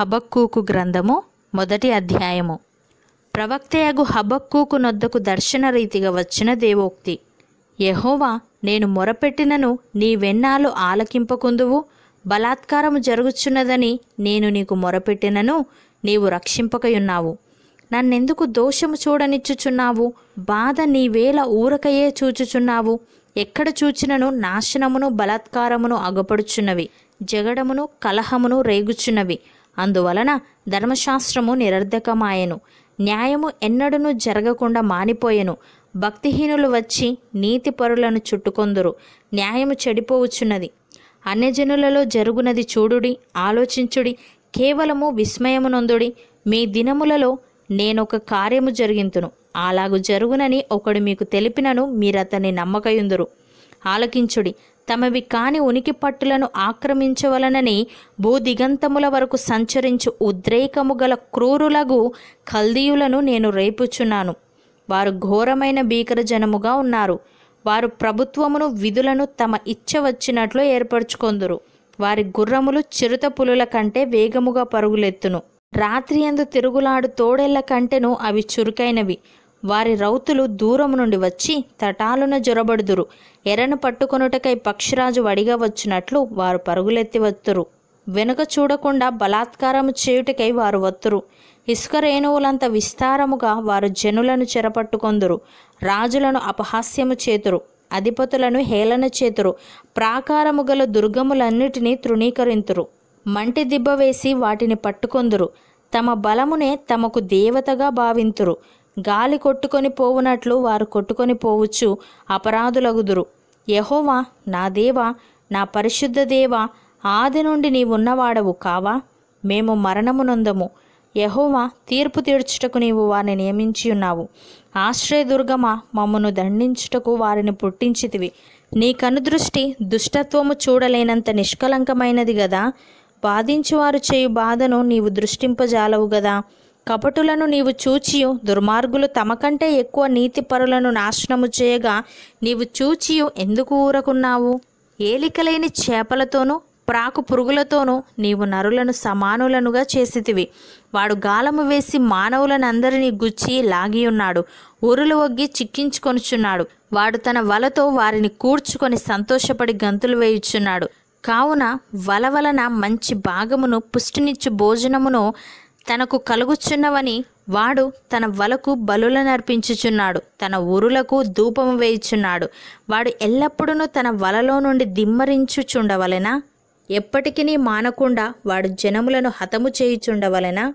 హబక్కూకు గ్రంథము మొదటి అధ్యాయము. ప్రవక్తయగు హబక్కూకు నొద్దకు దర్శన రీతిగా వచ్చిన దేవోక్తి యహోవా నేను మొరపెట్టినను నీవెన్నాళ్ళు ఆలకింపకుందువు బలాత్కారము జరుగుచున్నదని నేను నీకు మొరపెట్టినను నీవు రక్షింపకయున్నావు. నన్నెందుకు దోషము చూడనిచ్చుచున్నావు? బాధ నీవేళ ఊరకయే చూచుచున్నావు. ఎక్కడ చూచినను నాశనమును బలాత్కారమును అగపడుచున్నవి? జగడమును కలహమును రేగుచున్నవి. అందువలన ధర్మశాస్త్రము నిరర్ధకమాయెను. న్యాయము ఎన్నడూను జరగకుండా మానిపోయెను. భక్తిహీనులు వచ్చి నీతిపరులను చుట్టుకొందురు. న్యాయము చెడిపోవచ్చున్నది. అన్యజనులలో జరుగునది చూడుడి ఆలోచించుడి కేవలము విస్మయమునందుడి. మీ దినములలో నేనొక కార్యము జరిగింతును. అలాగు జరుగునని ఒకడు మీకు తెలిపినను మీరతన్ని నమ్మకయుందురు. ఆలకించుడి. తమవి కాని ఉనికి పట్టులను ఆక్రమించవలనని భూదిగంతముల వరకు సంచరించు ఉద్రేకము గల క్రూరులగు కల్దీయులను నేను రేపుచున్నాను. వారు ఘోరమైన భీకర జనముగా ఉన్నారు. వారు ప్రభుత్వమును విధులను తమ ఇచ్చ వచ్చినట్లు ఏర్పరచుకొందురు. వారి గుర్రములు చిరుత పులుల కంటే వేగముగా పరుగులెత్తును. రాత్రి ఎందు తిరుగులాడు తోడేళ్ళ కంటేను అవి చురుకైనవి. వారి రౌతులు దూరము నుండి వచ్చి తటాలున జొరబడుదురు. ఎరను పట్టుకొనుటకై పక్షిరాజు వడిగా వచ్చినట్లు వారు పరుగులెత్తి వత్తురు. వెనుక చూడకుండా బలాత్కారము చేయుటకై వారు వత్తురు. ఇసుక రేణువులంత విస్తారముగా వారు జనులను చెరపట్టుకొందురు. రాజులను అపహాస్యము చేతురు. అధిపతులను హేళన చేతురు. ప్రాకారము గల దుర్గములన్నిటినీ తృణీకరింతురు. మంటి దిబ్బ వేసి వాటిని పట్టుకొందురు. తమ బలమునే తమకు దేవతగా భావింతురు. గాలి కొట్టుకొని పోవునట్లు వారు కొట్టుకొని పోవచ్చు అపరాధులగుదురు. యహోవా నా దేవా నా పరిశుద్ధ దేవా ఆది నుండి నీవున్నవాడవు కావా? మేము మరణమునొందము. యహోవా తీర్పు తీర్చుటకు నీవు వారిని నియమించి ఉన్నావు. ఆశ్రయదుర్గమా మమ్మను దండించుటకు వారిని పుట్టించితివి. నీ కనుదృష్టి దుష్టత్వము చూడలేనంత నిష్కలంకమైనది గదా? బాధించువారు చేయు బాధను నీవు దృష్టింపజాలవు గదా? కపటులను నీవు చూచియు దుర్మార్గులు తమకంటే ఎక్కువ నీతిపరులను నాశనము చేయగా నీవు చూచియు ఎందుకు ఊరకున్నావు? ఏలికలేని చేపలతోనూ ప్రాకు పురుగులతోనూ నీవు నరులను సమానులనుగా చేసితివి. వాడు గాలము వేసి మానవులనందరినీ గుచ్చి లాగియున్నాడు ఉరులు ఒగ్గి వగ్గి చిక్కించుకొనుచున్నాడు. వాడు తన వలతో వారిని కూర్చుకొని సంతోషపడి గంతులు వేయుచున్నాడు. కావున వల వలన మంచి భాగమును పుష్టినిచ్చు భోజనమును తనకు కలుగుచున్నవని వాడు తన వలకు బలులనర్పించుచున్నాడు. తన ఊరులకు ధూపము వేయుచున్నాడు. వాడు ఎల్లప్పుడూ తన వలలో నుండి దిమ్మరించుచుండవలెనా? ఎప్పటికీ మానకుండా వాడు జనములను హతము చేయుచుండవలెనా?